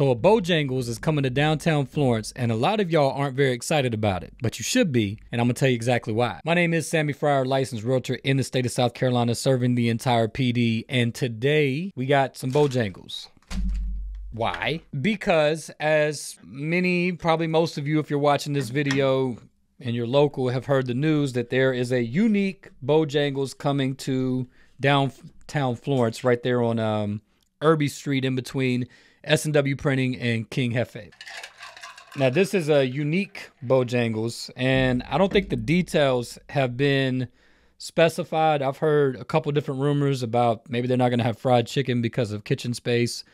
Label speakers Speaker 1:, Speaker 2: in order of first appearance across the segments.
Speaker 1: So a Bojangles is coming to downtown Florence, and a lot of y'all aren't very excited about it, but you should be, and I'm gonna tell you exactly why. My name is Sammie Fryer, licensed realtor in the state of South Carolina, serving the entire Pee Dee, and today we got some Bojangles. Why? Because as many, probably most of you, if you're watching this video and you're local, have heard the news that there is a unique Bojangles coming to downtown Florence, right there on um, Irby Street, in between S&W Printing and King Hefe. Now, this is a unique Bojangles, and I don't think the details have been specified. I've heard a couple different rumors about maybe they're not going to have fried chicken because of kitchen space.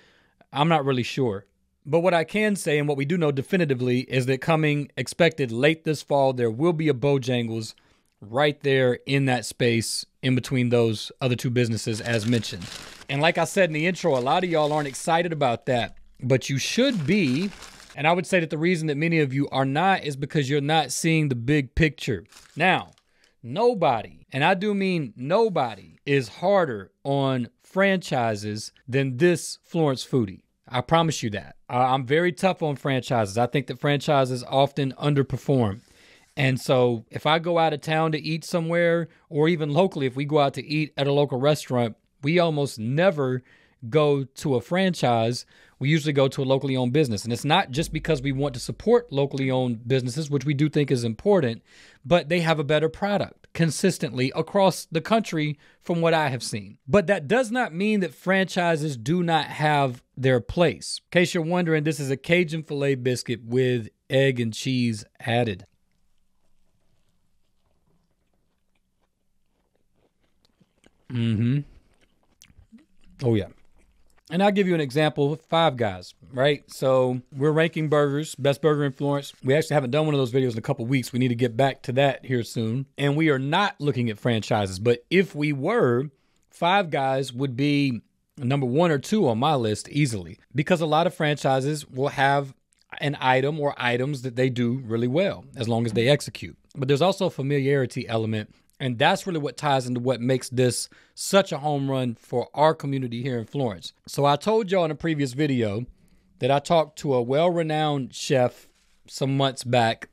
Speaker 1: I'm not really sure. But what I can say and what we do know definitively is that coming expected late this fall, there will be a Bojangles right there in that space in between those other two businesses as mentioned. And like I said in the intro, a lot of y'all aren't excited about that, but you should be. And I would say that the reason that many of you are not is because you're not seeing the big picture. Now, nobody, and I do mean nobody, is harder on franchises than this Florence Foodie. I promise you that. I'm very tough on franchises. I think that franchises often underperform. And so if I go out of town to eat somewhere, or even locally, if we go out to eat at a local restaurant, we almost never go to a franchise. We usually go to a locally owned business. And it's not just because we want to support locally owned businesses, which we do think is important, but they have a better product consistently across the country from what I have seen. But that does not mean that franchises do not have their place. In case you're wondering, this is a Cajun filet biscuit with egg and cheese added. Mm-hmm. Oh yeah. And I'll give you an example Five Guys, right? So we're ranking burgers, best burger in Florence. We actually haven't done one of those videos in a couple weeks. We need to get back to that here soon. And we are not looking at franchises, but if we were, Five Guys would be number one or two on my list easily because a lot of franchises will have an item or items that they do really well as long as they execute. But there's also a familiarity element and that's really what ties into what makes this such a home run for our community here in Florence. So I told y'all in a previous video that I talked to a well-renowned chef some months back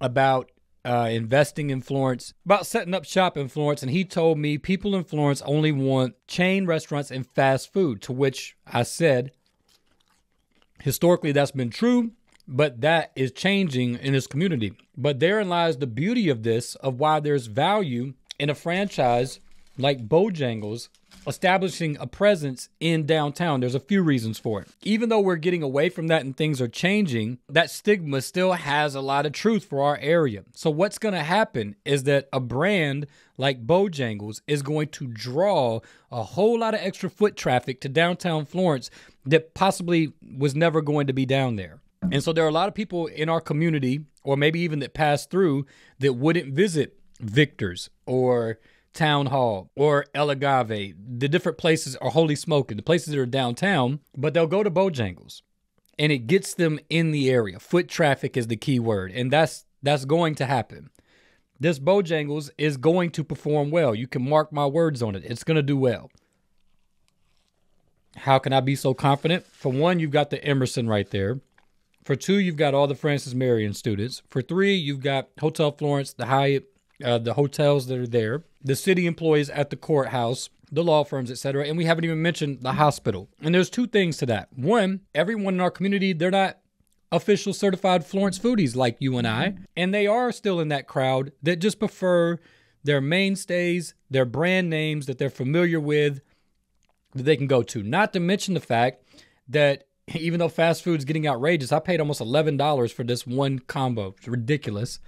Speaker 1: about uh, investing in Florence, about setting up shop in Florence, and he told me people in Florence only want chain restaurants and fast food. To which I said, historically that's been true, but that is changing in this community. But therein lies the beauty of this, of why there's value in a franchise like Bojangles establishing a presence in downtown. There's a few reasons for it. Even though we're getting away from that and things are changing, that stigma still has a lot of truth for our area. So, what's going to happen is that a brand like Bojangles is going to draw a whole lot of extra foot traffic to downtown Florence that possibly was never going to be down there. And so there are a lot of people in our community, or maybe even that pass through, that wouldn't visit Victor's or Town Hall or El Agave, the different places, or Holy Smoking, the places that are downtown, but they'll go to Bojangles. And it gets them in the area. Foot traffic is the key word. And that's that's going to happen. This Bojangles is going to perform well. You can mark my words on it. It's going to do well. How can I be so confident? For one, you've got the Emerson right there. For two, you've got all the Francis Marion students. For three, you've got Hotel Florence, the Hyatt, uh, the hotels that are there, the city employees at the courthouse, the law firms, etc. And we haven't even mentioned the hospital. And there's two things to that. One, everyone in our community, they're not official certified Florence foodies like you and I. And they are still in that crowd that just prefer their mainstays, their brand names that they're familiar with, that they can go to. Not to mention the fact that even though fast food is getting outrageous, I paid almost $11 for this one combo. It's ridiculous.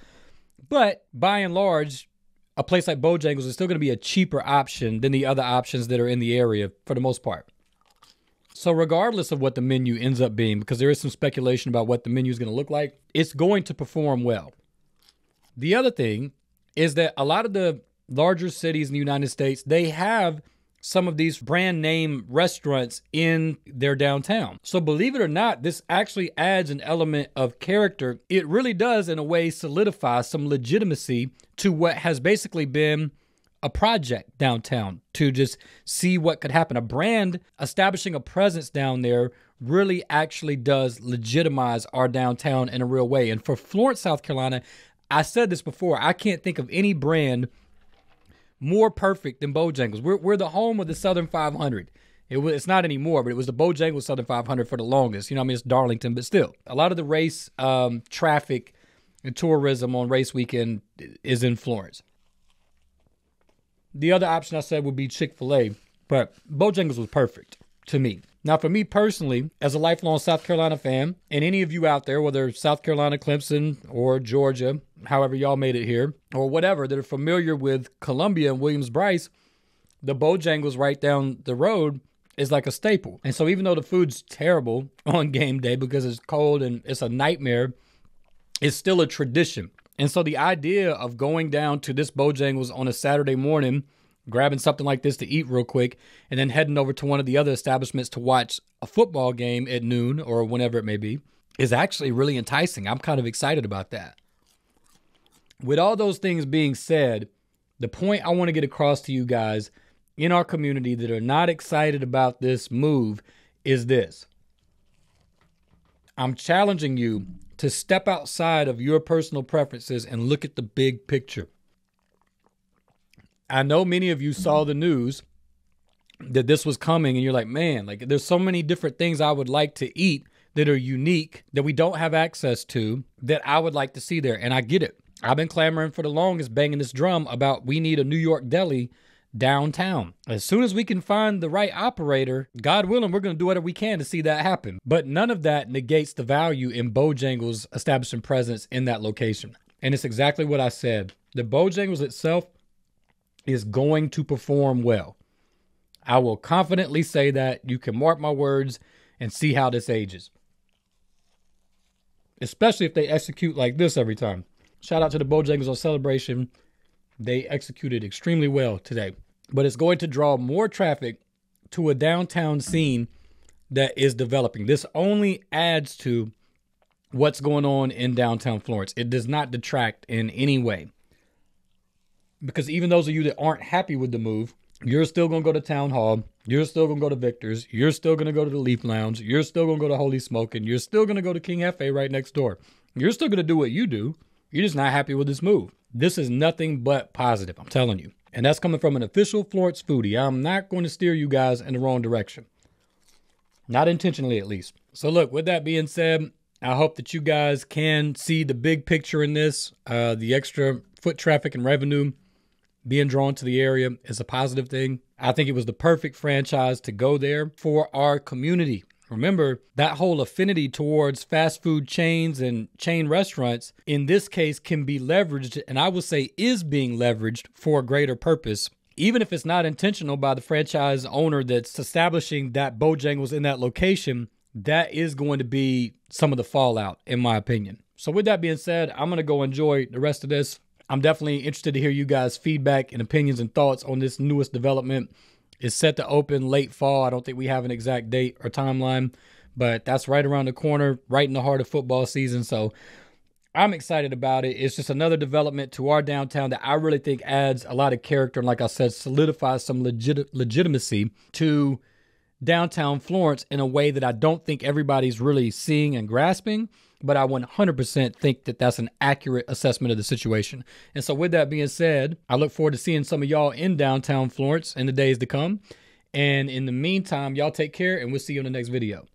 Speaker 1: But by and large, a place like Bojangles is still going to be a cheaper option than the other options that are in the area for the most part. So, regardless of what the menu ends up being, because there is some speculation about what the menu is going to look like, it's going to perform well. The other thing is that a lot of the larger cities in the United States, they have some of these brand name restaurants in their downtown. So, believe it or not, this actually adds an element of character. It really does, in a way, solidify some legitimacy to what has basically been a project downtown to just see what could happen. A brand establishing a presence down there really actually does legitimize our downtown in a real way. And for Florence, South Carolina, I said this before, I can't think of any brand more perfect than Bojangles. We're, we're the home of the Southern 500. It was, it's not anymore, but it was the Bojangles Southern 500 for the longest. You know, I mean, it's Darlington, but still, a lot of the race um, traffic and tourism on race weekend is in Florence. The other option I said would be Chick fil A, but Bojangles was perfect to me. Now, for me personally, as a lifelong South Carolina fan, and any of you out there, whether South Carolina, Clemson, or Georgia, however y'all made it here, or whatever, that are familiar with Columbia and Williams Brice, the Bojangles right down the road is like a staple. And so, even though the food's terrible on game day because it's cold and it's a nightmare, it's still a tradition. And so, the idea of going down to this Bojangles on a Saturday morning grabbing something like this to eat real quick, and then heading over to one of the other establishments to watch a football game at noon or whenever it may be is actually really enticing. I'm kind of excited about that. With all those things being said, the point I want to get across to you guys in our community that are not excited about this move is this. I'm challenging you to step outside of your personal preferences and look at the big picture. I know many of you saw the news that this was coming, and you're like, man, like there's so many different things I would like to eat that are unique that we don't have access to that I would like to see there. And I get it. I've been clamoring for the longest, banging this drum about we need a New York deli downtown. As soon as we can find the right operator, God willing, we're going to do whatever we can to see that happen. But none of that negates the value in Bojangles establishing presence in that location. And it's exactly what I said. The Bojangles itself is going to perform well. I will confidently say that. You can mark my words and see how this ages. Especially if they execute like this every time. Shout out to the Bojangles on Celebration. They executed extremely well today. But it's going to draw more traffic to a downtown scene that is developing. This only adds to what's going on in downtown Florence. It does not detract in any way because even those of you that aren't happy with the move, you're still going to go to Town Hall. You're still going to go to Victor's. You're still going to go to the Leaf Lounge. You're still going to go to Holy Smoking. You're still going to go to King F.A. right next door. You're still going to do what you do. You're just not happy with this move. This is nothing but positive, I'm telling you. And that's coming from an official Florence foodie. I'm not going to steer you guys in the wrong direction. Not intentionally, at least. So, look, with that being said, I hope that you guys can see the big picture in this, uh, the extra foot traffic and revenue being drawn to the area is a positive thing. I think it was the perfect franchise to go there for our community. Remember, that whole affinity towards fast food chains and chain restaurants, in this case, can be leveraged, and I would say is being leveraged for a greater purpose. Even if it's not intentional by the franchise owner that's establishing that Bojangles in that location, that is going to be some of the fallout, in my opinion. So, with that being said, I'm going to go enjoy the rest of this. I'm definitely interested to hear you guys' feedback and opinions and thoughts on this newest development. It's set to open late fall. I don't think we have an exact date or timeline, but that's right around the corner, right in the heart of football season. So I'm excited about it. It's just another development to our downtown that I really think adds a lot of character and, like I said, solidifies some legit- legitimacy to downtown Florence in a way that I don't think everybody's really seeing and grasping but I 100% think that that's an accurate assessment of the situation. And so, with that being said, I look forward to seeing some of y'all in downtown Florence in the days to come. And in the meantime, y'all take care and we'll see you in the next video.